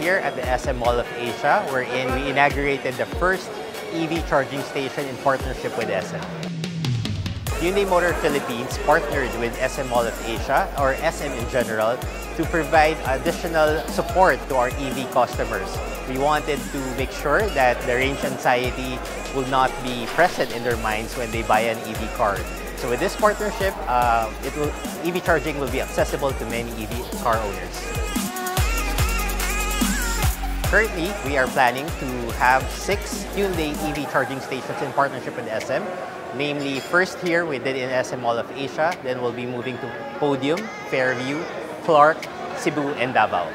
here at the SM Mall of Asia, wherein we inaugurated the first EV charging station in partnership with SM. Hyundai Motor Philippines partnered with SM Mall of Asia, or SM in general, to provide additional support to our EV customers. We wanted to make sure that the range anxiety will not be present in their minds when they buy an EV car. So with this partnership, uh, will, EV charging will be accessible to many EV car owners. Currently, we are planning to have six Hyundai EV charging stations in partnership with SM. Namely, first here we did in SM Mall of Asia, then we'll be moving to Podium, Fairview, Clark, Cebu, and Davao.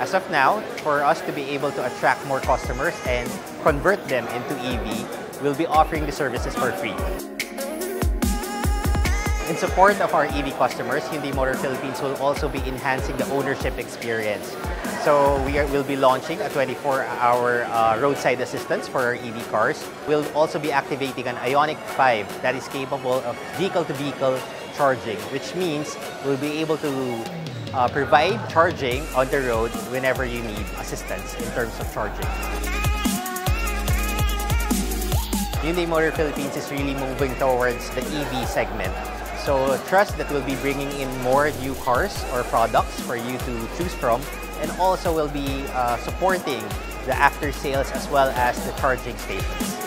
As of now, for us to be able to attract more customers and convert them into EV, we'll be offering the services for free. In support of our EV customers, Hyundai Motor Philippines will also be enhancing the ownership experience. So we are, will be launching a 24-hour uh, roadside assistance for our EV cars. We'll also be activating an Ioniq 5 that is capable of vehicle-to-vehicle -vehicle charging, which means we'll be able to uh, provide charging on the road whenever you need assistance in terms of charging. Hyundai Motor Philippines is really moving towards the EV segment. So trust that we'll be bringing in more new cars or products for you to choose from and also we'll be uh, supporting the after sales as well as the charging stations.